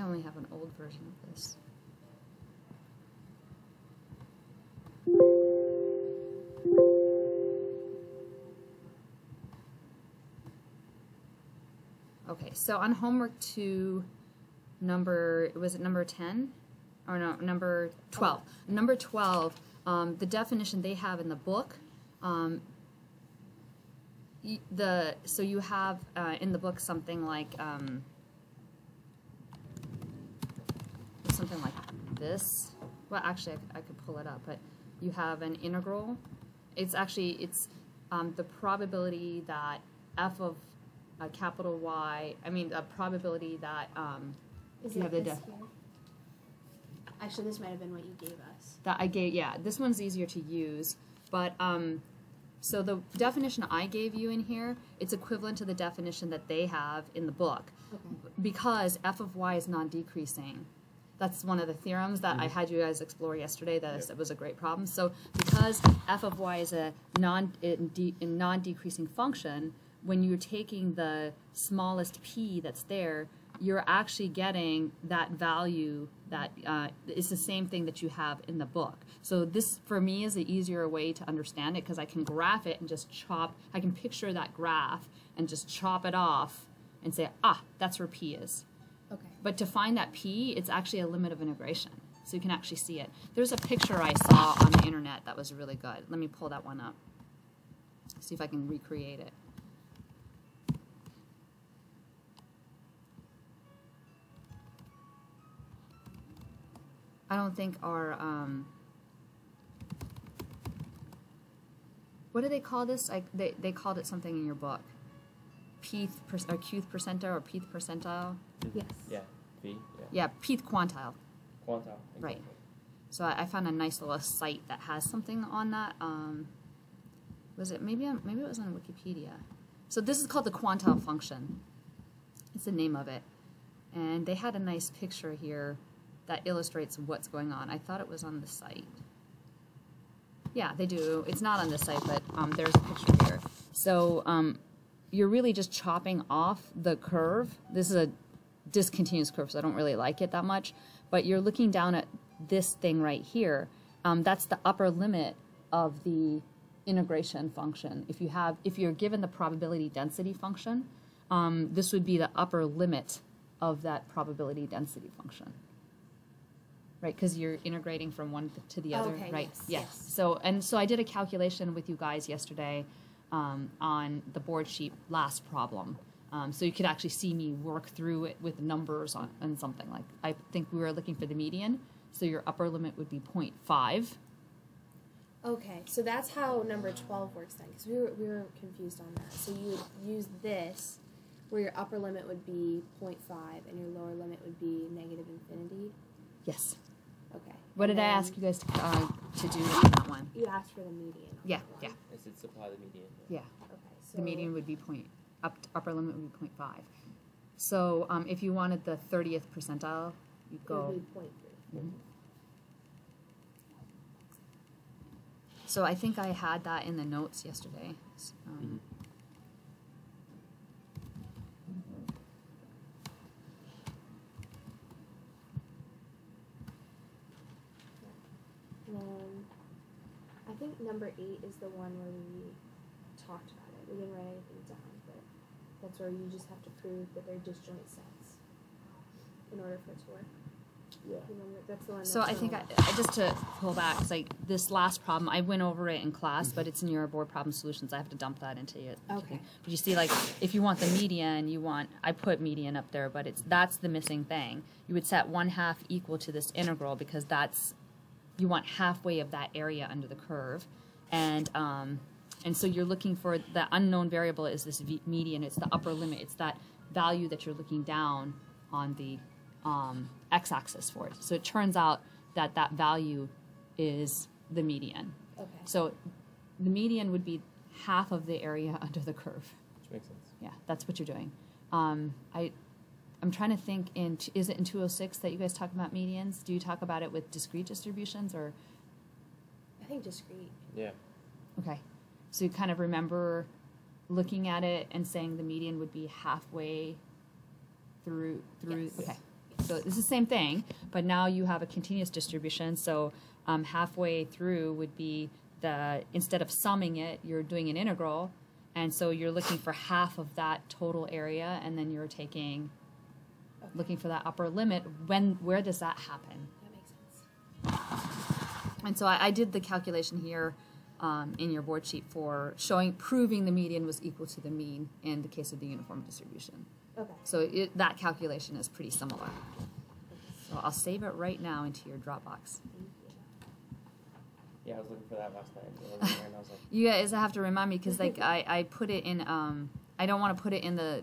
I only have an old version of this. Okay, so on homework two, number, was it number 10? Or no, number 12. Number 12, um, the definition they have in the book, um, the, so you have uh, in the book something like, um, something like this. Well, actually, I, I could pull it up, but you have an integral. It's actually, it's um, the probability that f of a capital Y, I mean, the probability that, um, Is You it have the def- here? Actually, this might have been what you gave us. that I gave, yeah, this one's easier to use, but, um, so the definition I gave you in here, it's equivalent to the definition that they have in the book. Okay. Because f of y is non-decreasing. That's one of the theorems that I had you guys explore yesterday, that I Yep. said was a great problem. So because f of y is a non a non-decreasing function, when you're taking the smallest p that's there, you're actually getting that value that uh, is the same thing that you have in the book. So this, for me, is the easier way to understand it because I can graph it and just chop. I can picture that graph and just chop it off and say, ah, that's where p is. Okay. But to find that p, it's actually a limit of integration. So you can actually see it. There's a picture I saw on the internet that was really good. Let me pull that one up. See if I can recreate it. I don't think our um, what do they call this? Like they, they called it something in your book. Peth per, or Qth percentile or Peth percentile. Yes. Yeah. V. Yeah. Yeah, Peth quantile. Quantile. Right. So I, I found a nice little site that has something on that. Um, was it maybe on, maybe it was on Wikipedia? So this is called the quantile function. It's the name of it, and they had a nice picture here that illustrates what's going on. I thought it was on the site. Yeah, they do. It's not on the site, but um, there's a picture here. So um, you're really just chopping off the curve. This is a discontinuous curve, so I don't really like it that much. But you're looking down at this thing right here. Um, that's the upper limit of the integration function. If you have, if you're given the probability density function, um, this would be the upper limit of that probability density function. Right, because you're integrating from one to the other, Okay, right? yes, yes. So, and so I did a calculation with you guys yesterday um, on the board sheet last problem. Um, so you could actually see me work through it with numbers on, on something like, I think we were looking for the median. So your upper limit would be 0.5. Okay, so that's how number 12 works then, because we were, we were confused on that. So you would use this, where your upper limit would be 0.5 and your lower limit would be negative infinity. Yes. Okay. What did I ask you guys to, uh, to do on that one? You asked for the median. on Yeah, that one. yeah, I said supply the median. yeah. Okay, so The median would be point, up, upper limit would be 0.5. So um, if you wanted the 30th percentile, you it go. would be 0.3. So I think I had that in the notes yesterday. S- Um, And then I think number eight is the one where we talked about it. We didn't write anything down, but that's where you just have to prove that they're disjoint sets in order for it to work. Yeah. That's the one. So I think, I, I- just to pull back, 'cause like this last problem, I went over it in class, but it's in your board problem solutions. I have to dump that into it. Okay. But you see, like, if you want the median, you want, I put median up there, but it's, that's the missing thing. You would set one half equal to this integral because that's, you want halfway of that area under the curve. And, um, and so you're looking for, the unknown variable is this v- median, it's the upper limit, it's that value that you're looking down on the, um, x-axis for it. So it turns out that that value is the median. Okay. So the median would be half of the area under the curve. Which makes sense. Yeah, that's what you're doing. Um, I, I'm trying to think in, is it in 206 that you guys talk about medians? Do you talk about it with discrete distributions or, I think discrete. Yeah. okay. So you kind of remember looking at it and saying the median would be halfway through, through, Yes. okay. Yes. So it's the same thing, but now you have a continuous distribution. So um, halfway through would be the instead of summing it, you're doing an integral, and so you're looking for half of that total area, and then you're taking Okay. looking for that upper limit. When where does that happen? That makes sense. And so I, I did the calculation here um, in your board sheet for showing proving the median was equal to the mean in the case of the uniform distribution. Okay. So it, that calculation is pretty similar. So I'll save it right now into your Dropbox. Yeah, I was looking for that last night. It wasn't there, and I was like, You guys have to remind me because like I, I put it in um I don't want to put it in the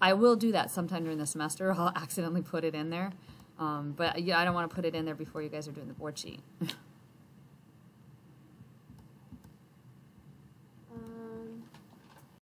I will do that sometime during the semester. I'll accidentally put it in there. Um, but yeah, I don't want to put it in there before you guys are doing the board sheet.